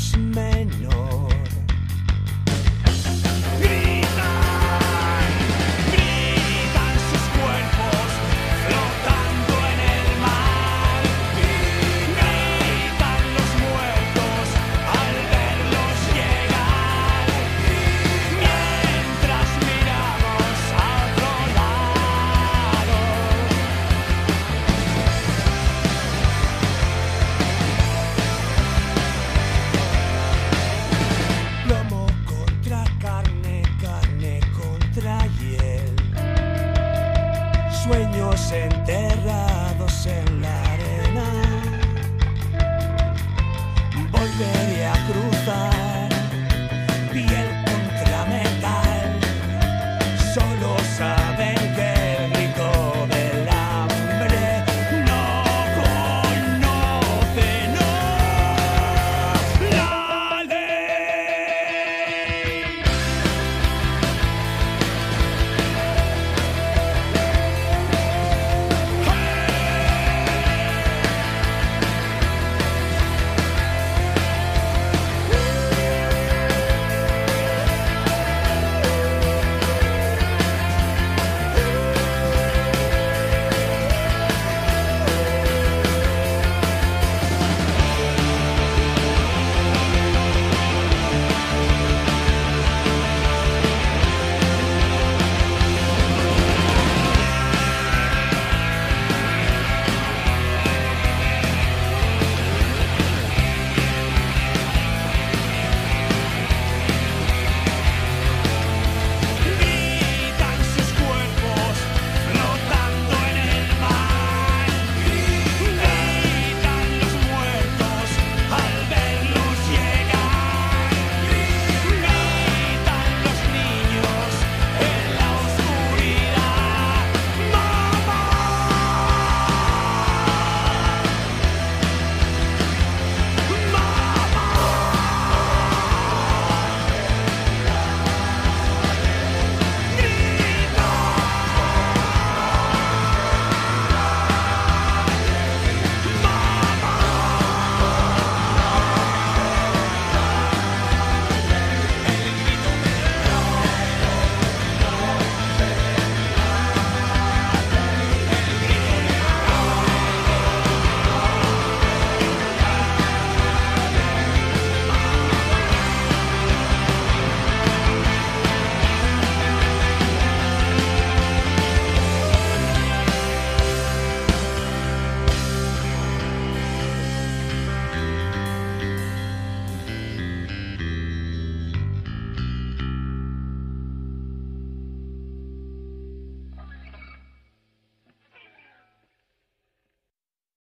Russian sueños enterrados en la